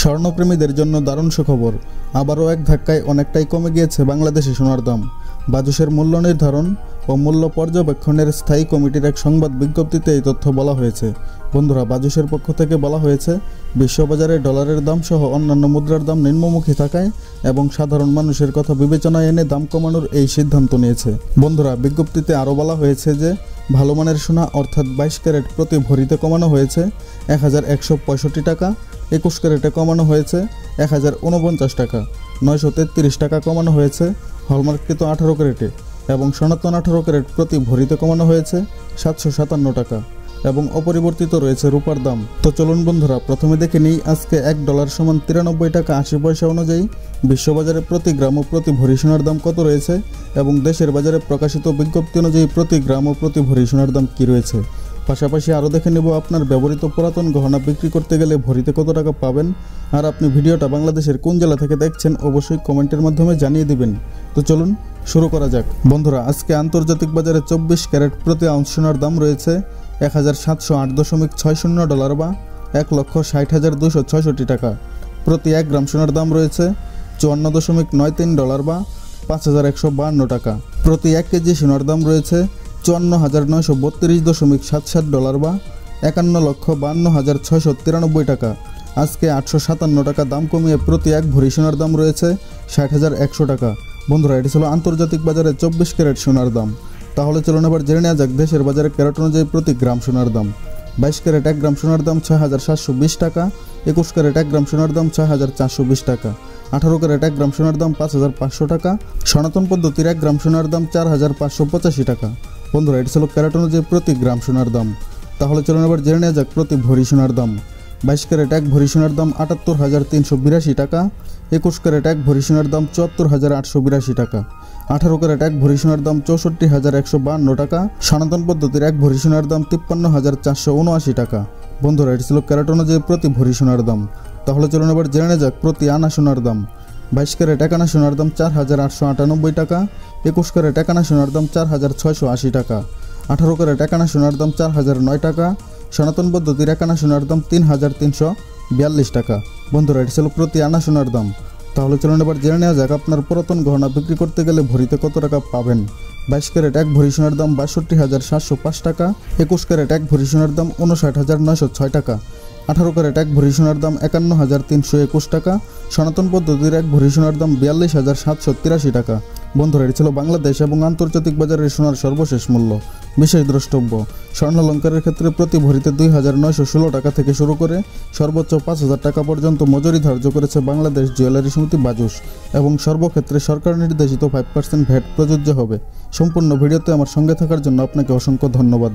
স্বর্ণপ্রেমীদের জন্য দারুণ সুখবর। আবারও এক ধাক্কায় অনেকটাই কমে গিয়েছে বাংলাদেশি সোনার দাম বাজুসের মূল্য নির্ধারণ ও মূল্য পর্যবেক্ষণের স্থায়ী কমিটির এক সংবাদ বিজ্ঞপ্তিতে এই তথ্য বলা হয়েছে। বন্ধুরা, বাজুসের পক্ষ থেকে বলা হয়েছে, বিশ্ববাজারে ডলারের দাম সহ অন্যান্য মুদ্রার দাম নিম্নমুখী থাকায় এবং সাধারণ মানুষের কথা বিবেচনায় এনে দাম কমানোর এই সিদ্ধান্ত নিয়েছে। বন্ধুরা, বিজ্ঞপ্তিতে আরও বলা হয়েছে যে ভালো মানের সোনা অর্থাৎ বাইশ ক্যারেট প্রতি ভরিতে কমানো হয়েছে এক হাজার একশো পঁয়ষট্টি টাকা, একুশ ক্যারেটে কমানো হয়েছে এক হাজার উনপঞ্চাশ টাকা, নয়শো তেত্রিশ টাকা কমানো হয়েছে হলমার্ককৃত আঠারো ক্যারেটে এবং সনাতন আঠারো ক্যারেট প্রতি ভরিতে কমানো হয়েছে সাতশো সাতান্ন টাকা। এবং অপরিবর্তিত রয়েছে রূপার দাম। তো চলুন বন্ধুরা, প্রথমে দেখে নিই আজকে এক ডলার সমান তিরানব্বই টাকা আশি পয়সা অনুযায়ী বিশ্ববাজারে প্রতি গ্রাম ও প্রতি ভরি সোনার দাম কত রয়েছে এবং দেশের বাজারে প্রকাশিত বিজ্ঞপ্তি অনুযায়ী প্রতি গ্রাম ও প্রতি ভরি সোনার দাম কী রয়েছে? পাশাপাশি আরও দেখে নেব আপনার ব্যবহৃত পুরাতন গহনা বিক্রি করতে গেলে ভরিতে কত টাকা পাবেন। আর আপনি ভিডিওটা বাংলাদেশের কোন জেলা থেকে দেখছেন অবশ্যই কমেন্টের মাধ্যমে জানিয়ে দিবেন। তো চলুন শুরু করা যাক। বন্ধুরা, আজকে আন্তর্জাতিক বাজারে চব্বিশ ক্যারেট প্রতি আউন্স সোনার দাম রয়েছে এক হাজার সাতশো আট দশমিক ছয় শূন্য ডলার বা এক লক্ষ ষাট হাজার দুশো ছয়ষট্টি টাকা। প্রতি এক গ্রাম সোনার দাম রয়েছে চুয়ান্ন দশমিক নয় তিন ডলার বা পাঁচ হাজার একশো বাহান্ন টাকা। প্রতি এক কেজি সোনার দাম রয়েছে চুয়ান্ন হাজার নয়শো বত্রিশ দশমিক সাত সাত ডলার বা একান্ন লক্ষ বান্ন হাজার ছয়শো তিরানব্বই টাকা। আজকে আটশো সাতান্ন টাকা দাম কমিয়ে প্রতি এক ভরি সোনার দাম রয়েছে ষাট হাজার একশো টাকা। বন্ধুরা, এটি ছিল আন্তর্জাতিক বাজারে চব্বিশ ক্যারেট সোনার দাম। তাহলে চলুন এবার জেনে নেওয়া যাক, দেশের বাজারে ক্যারেট অনুযায়ী প্রতি গ্রাম সোনার দাম। বাইশ ক্যারেট এক গ্রাম সোনার দাম ছয় হাজার সাতশো বিশ টাকা, একুশ ক্যারেট এক গ্রাম সোনার দাম ছয় হাজার চারশো বিশ টাকা, আঠারো ক্যারেট এক গ্রাম সোনার দাম পাঁচ হাজার পাঁচশো টাকা, সনাতন পদ্ধতির এক গ্রাম সোনার দাম চার হাজার পাঁচশো পঁচাশি টাকা। বন্ধুরা, এটি ছিল ক্যারেট অনুযায়ী প্রতি গ্রাম সোনার দাম। তাহলে চলুন এবার জেনে নেওয়া যাক প্রতি ভরি সোনার দাম। বাইশ ক্যারেট এক ভরি সোনার দাম আটাত্তর হাজার তিনশো বিরাশি টাকা, একুশ ক্যারেট এক ভরি সোনার দাম চুয়াত্তর হাজার আটশো বিরাশি টাকা, আঠারো ক্যারেট এক ভরি সোনার দাম চৌষট্টি হাজার একশো বাহান্ন টাকা, সনাতন পদ্ধতির এক ভরি সোনার দাম তিপ্পান্ন হাজার চারশো উনআশি টাকা। বন্ধুরা, এটি ছিল ক্যারেট অনুযায়ী প্রতি ভরি সোনার দাম। তাহলে চলুন এবার জেনে যাক প্রতি আনা সোনার দাম। বাইশ ক্যারেট এক আনা সোনার দাম চার হাজার আটশো আটানব্বই টাকা, একুশ ক্যারেট এক আনা সোনার দাম চার হাজার ছয়শো আশি টাকা, আঠারো ক্যারেট এক আনা সোনার দাম চার হাজার নয় টাকা সনাতন পদ্ধতির এক আনা সোনার দাম তিন হাজার তিনশো বিয়াল্লিশ টাকা। বন্ধুরা, এটি ছিল প্রতি আনা সোনার দাম। তাহলে চলুন এবার জেনে নেওয়া যাক আপনার পুরাতন গহনা বিক্রি করতে গেলে ভরিতে কত টাকা পাবেন? বাইশ ক্যারেট এক ভরি সোনার দাম বাষট্টি হাজার সাতশো পাঁচ টাকা, একুশ ক্যারেট এক ভরি সোনার দাম উনষাট হাজার নয়শো ছয় টাকা, আঠারো ক্যারেট এক ভরি সোনার দাম একান্ন হাজার তিনশো একুশ টাকা, সনাতন পদ্ধতির এক ভরি সোনার দাম বিয়াল্লিশ হাজার সাতশো তিরাশি টাকা। বন্ধুরা, এটি ছিল বাংলাদেশ এবং আন্তর্জাতিক বাজারের সোনার সর্বশেষ মূল্য। বিশেষ দ্রষ্টব্য স্বর্ণালঙ্কারের ক্ষেত্রে প্রতি ভরিতে দুই হাজার নয়শো ষোলো টাকা থেকে শুরু করে সর্বোচ্চ পাঁচ হাজার টাকা পর্যন্ত মজুরি ধার্য করেছে বাংলাদেশ জুয়েলারি সমিতি বাজুস এবং সর্বক্ষেত্রে সরকার নির্দেশিত ফাইভ পার্সেন্ট ভ্যাট প্রযোজ্য হবে। সম্পূর্ণ ভিডিওতে আমার সঙ্গে থাকার জন্য আপনাকে অসংখ্য ধন্যবাদ।